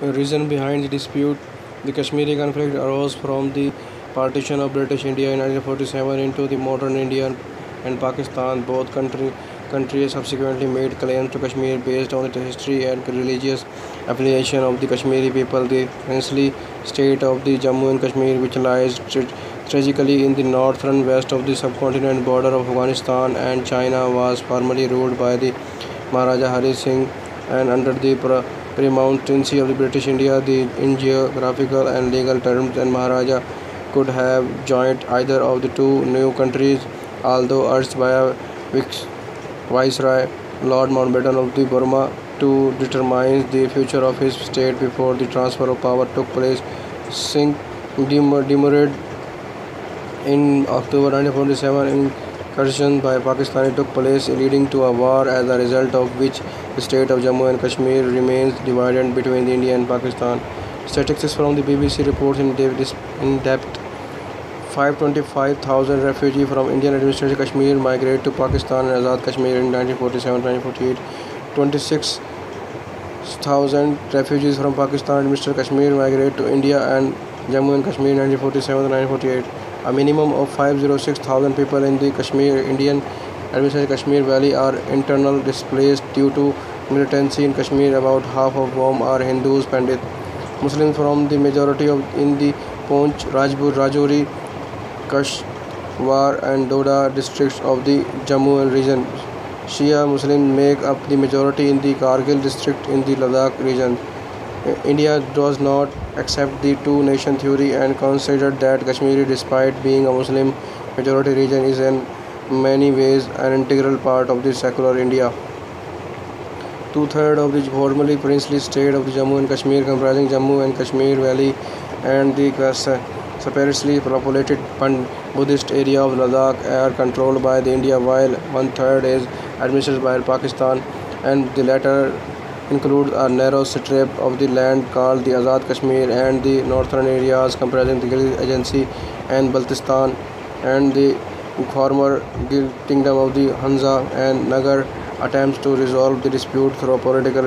reason behind the dispute. The Kashmiri conflict arose from the partition of British India in 1947 into the modern India and Pakistan. Both country, countries subsequently made claims to Kashmir based on the history and religious affiliation of the Kashmiri people. The princely state of the Jammu and Kashmir, which lies tragically in the northern west of the subcontinent border of Afghanistan and China, was formerly ruled by the Maharaja Hari Singh and under the paramountcy of the British India, the in geographical and legal terms, and Maharaja could have joined either of the two new countries, although urged by a Viceroy Lord Mountbatten of the Burma to determine the future of his state before the transfer of power took place. Singh demurred in October 1947 incursion by Pakistani took place leading to a war as a result of which the state of Jammu and Kashmir remains divided between India and Pakistan. Statistics from the BBC reports in, in depth 525,000 refugees from Indian administered Kashmir migrated to Pakistan and Azad Kashmir in 1947-1948. 26,000 refugees from Pakistan administered Kashmir migrated to India and Jammu and Kashmir in 1947-1948. A minimum of 506,000 people in the Kashmir Indian administered Kashmir Valley are internal displaced due to militancy in Kashmir. About half of whom are Hindus, Pandit Muslims from the majority of in the Poonch, Rajput, Rajouri, Kishtwar and Doda districts of the Jammu region. Shia Muslims make up the majority in the Kargil district in the Ladakh region. India does not accept the two nation theory and considered that Kashmir despite being a Muslim majority region is in many ways an integral part of the secular India. Two-thirds of the formerly princely state of Jammu and Kashmir comprising Jammu and Kashmir Valley and the sparsely populated Buddhist area of Ladakh are controlled by the India while one-third is administered by Pakistan and the latter includes a narrow strip of the land called the Azad Kashmir and the northern areas comprising the Gilgit Agency and Baltistan and the former kingdom of the Hunza and Nagar attempts to resolve the dispute through political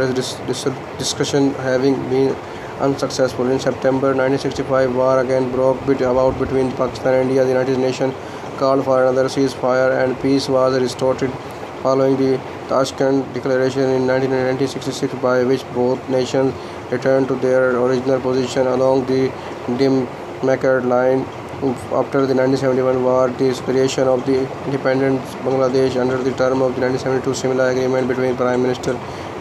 discussion having been unsuccessful. In September 1965, war again broke about between Pakistan and India. The United Nations called for another ceasefire and peace was restored following the Tashkent Declaration in 1966 by which both nations returned to their original position along the demarcated line. After the 1971 war, the creation of the independent Bangladesh under the term of the 1972 Simla Agreement between Prime Minister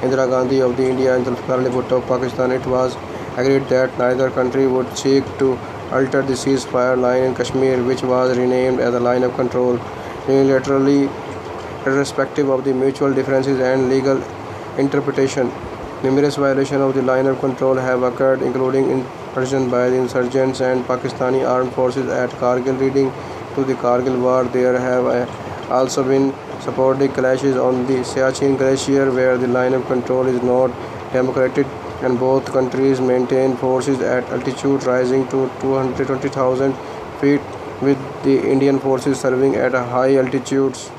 Indira Gandhi of the India and Zulfikar Ali Bhutto of Pakistan, it was agreed that neither country would seek to alter the ceasefire line in Kashmir, which was renamed as the line of control, unilaterally, irrespective of the mutual differences and legal interpretation. Numerous violations of the line of control have occurred, including incursion by the insurgents and Pakistani armed forces at Kargil, leading to the Kargil War. There have uh, also been sporadic clashes on the Siachen Glacier, where the line of control is not democratic and both countries maintain forces at altitude rising to 220,000 feet with the Indian forces serving at high altitudes.